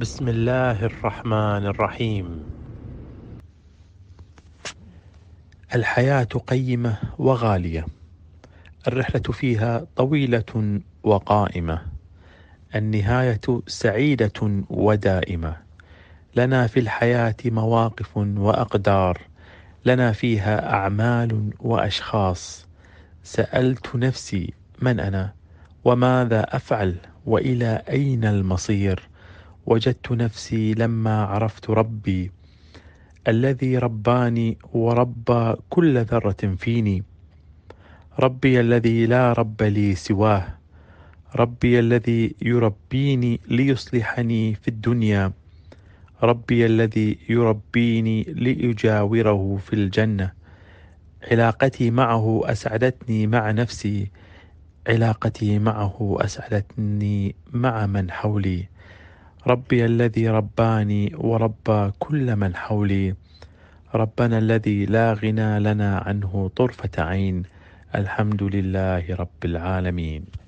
بسم الله الرحمن الرحيم. الحياة قيمة وغالية. الرحلة فيها طويلة وقائمة. النهاية سعيدة ودائمة. لنا في الحياة مواقف وأقدار. لنا فيها أعمال وأشخاص. سألت نفسي من أنا؟ وماذا أفعل؟ وإلى أين المصير؟ وجدت نفسي لما عرفت ربي الذي رباني وربى كل ذرة فيني. ربي الذي لا رب لي سواه. ربي الذي يربيني ليصلحني في الدنيا. ربي الذي يربيني لأجاوره في الجنة. علاقتي معه أسعدتني مع نفسي. علاقتي معه أسعدتني مع من حولي. ربي الذي رباني وربى كل من حولي. ربنا الذي لا غنى لنا عنه طرفة عين. الحمد لله رب العالمين.